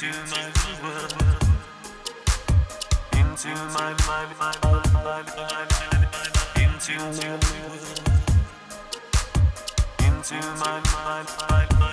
into my world, into my mind, mind, my mind, into my world, into my mind, my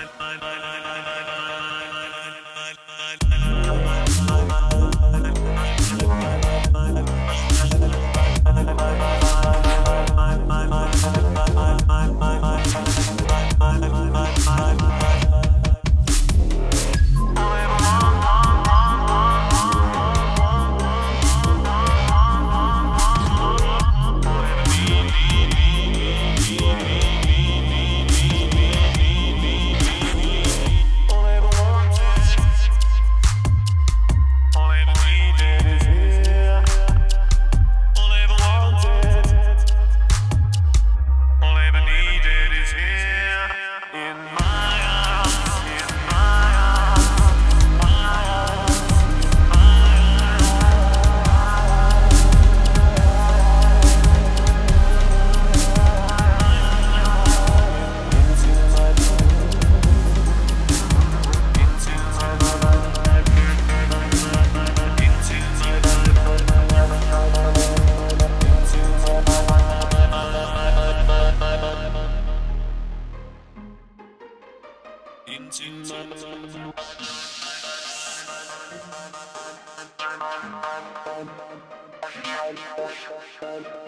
Thank you.